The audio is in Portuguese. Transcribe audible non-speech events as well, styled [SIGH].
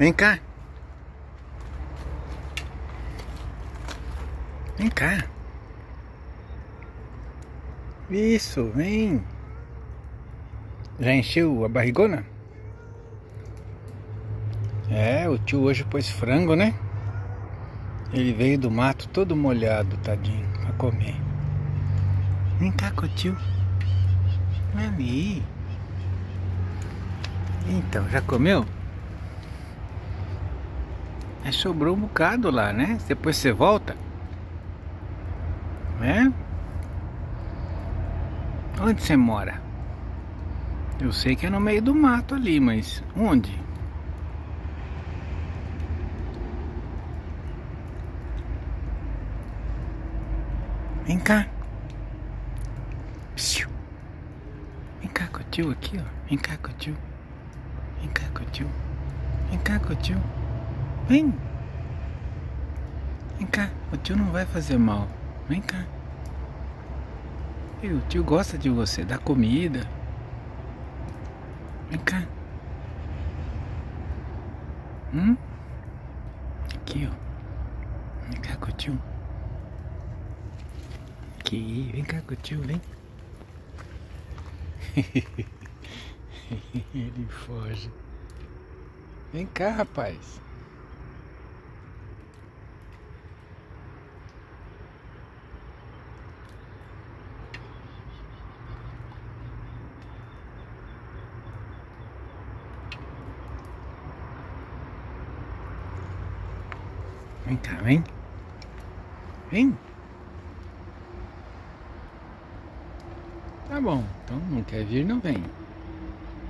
Vem cá. Vem cá. Isso, vem. Já encheu a barrigona? É, o tio hoje pôs frango, né? Ele veio do mato todo molhado, tadinho, pra comer. Vem cá com o tio. Ali. Então, já comeu? Aí sobrou um bocado lá, né? Depois você volta. Né? Onde você mora? Eu sei que é no meio do mato ali, mas onde? Vem cá. Vem cá com o tio aqui, ó. Vem cá com o tio. Vem cá com o tio. Vem cá com o tio. Vem. Vem cá. O tio não vai fazer mal. Vem cá. O tio gosta de você, dá comida. Vem cá. Hum? Aqui, ó. Vem cá com o tio. Aqui, vem cá com o tio, vem. [LAUGHS] Ele foge. Vem cá, rapaz. Vem cá, vem. Vem. Tá bom, então não quer vir, não vem.